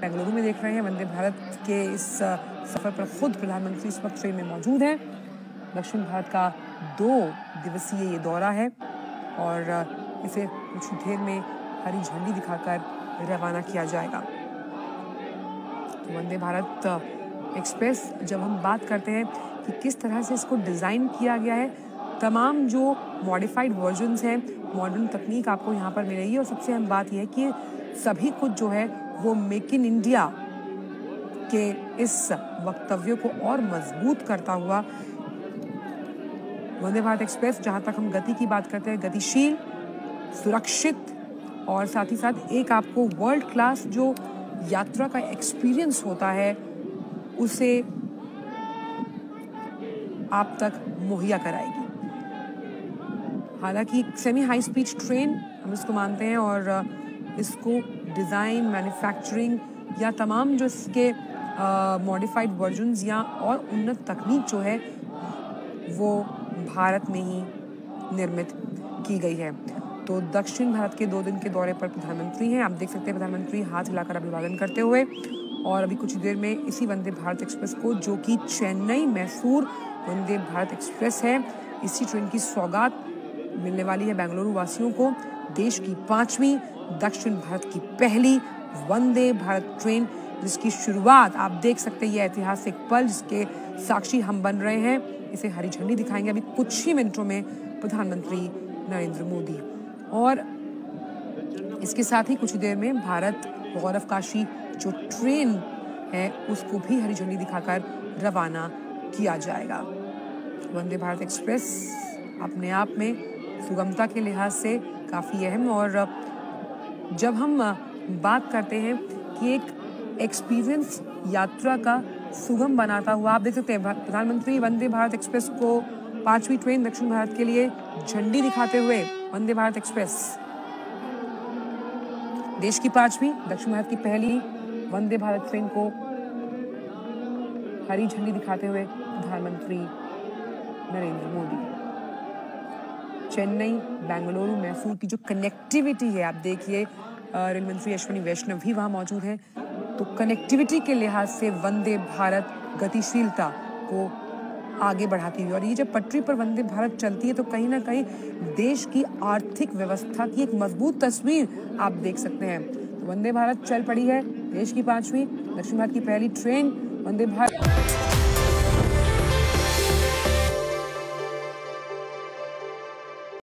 बेंगलुरु में देख रहे हैं। वंदे भारत के इस सफ़र पर खुद प्रधानमंत्री इस वक्त ट्रेन में मौजूद हैं। दक्षिण भारत का दो दिवसीय ये दौरा है और इसे कुछ देर में हरी झंडी दिखाकर रवाना किया जाएगा। तो वंदे भारत एक्सप्रेस, जब हम बात करते हैं कि किस तरह से इसको डिज़ाइन किया गया है, तमाम जो मॉडिफाइड वर्जन्स हैं, मॉडर्न तकनीक आपको यहाँ पर मिलेगी और सबसे अहम बात यह है कि सभी कुछ जो है वो मेक इन इंडिया के इस वक्तव्य को और मज़बूत करता हुआ वंदे भारत एक्सप्रेस, जहाँ तक हम गति की बात करते हैं, गतिशील, सुरक्षित और साथ ही साथ एक आपको वर्ल्ड क्लास जो यात्रा का एक्सपीरियंस होता है, उसे आप तक मुहैया कराएगी। हालाँकि सेमी हाई स्पीड ट्रेन हम इसको मानते हैं और इसको डिज़ाइन मैन्युफैक्चरिंग या तमाम जो इसके मॉडिफाइड वर्जन्स या और उन्नत तकनीक जो है, वो भारत में ही निर्मित की गई है। तो दक्षिण भारत के दो दिन के दौरे पर प्रधानमंत्री हैं। आप देख सकते हैं प्रधानमंत्री हाथ हिलाकर अभिवादन करते हुए और अभी कुछ देर में इसी वंदे भारत एक्सप्रेस को, जो कि चेन्नई मैसूर वंदे भारत एक्सप्रेस है, इसी ट्रेन की सौगात मिलने वाली है बेंगलुरु वासियों को। देश की पांचवी दक्षिण भारत की पहली वंदे भारत ट्रेन, जिसकी शुरुआत आप देख सकते हैं ये ऐतिहासिक पल जिसके साक्षी हम बन रहे हैं। इसे हरी झंडी दिखाएँगे अभी कुछ ही मिनटों में प्रधानमंत्री नरेंद्र मोदी। और इसके साथ ही कुछ देर में भारत गौरव काशी जो ट्रेन है, उसको भी हरी झंडी दिखाकर रवाना किया जाएगा। वंदे भारत एक्सप्रेस अपने आप में सुगमता के लिहाज से काफ़ी अहम और जब हम बात करते हैं कि एक एक्सपीरियंस यात्रा का सुगम बनाता हुआ, आप देख सकते हैं प्रधानमंत्री वंदे भारत एक्सप्रेस को पांचवी ट्रेन दक्षिण भारत के लिए झंडी दिखाते हुए वंदे भारत एक्सप्रेस। देश की पांचवी, दक्षिण भारत की पहली वंदे भारत ट्रेन को हरी झंडी दिखाते हुए प्रधानमंत्री नरेंद्र मोदी। चेन्नई, बेंगलुरु, मैसूर की जो कनेक्टिविटी है, आप देखिए रेल मंत्री अश्विनी वैष्णव भी वहाँ मौजूद हैं। तो कनेक्टिविटी के लिहाज से वंदे भारत गतिशीलता को आगे बढ़ाती हुई, और ये जब पटरी पर वंदे भारत चलती है तो कहीं ना कहीं देश की आर्थिक व्यवस्था की एक मज़बूत तस्वीर आप देख सकते हैं। तो वंदे भारत चल पड़ी है, देश की पांचवी, दक्षिण भारत की पहली ट्रेन, वंदे भारत।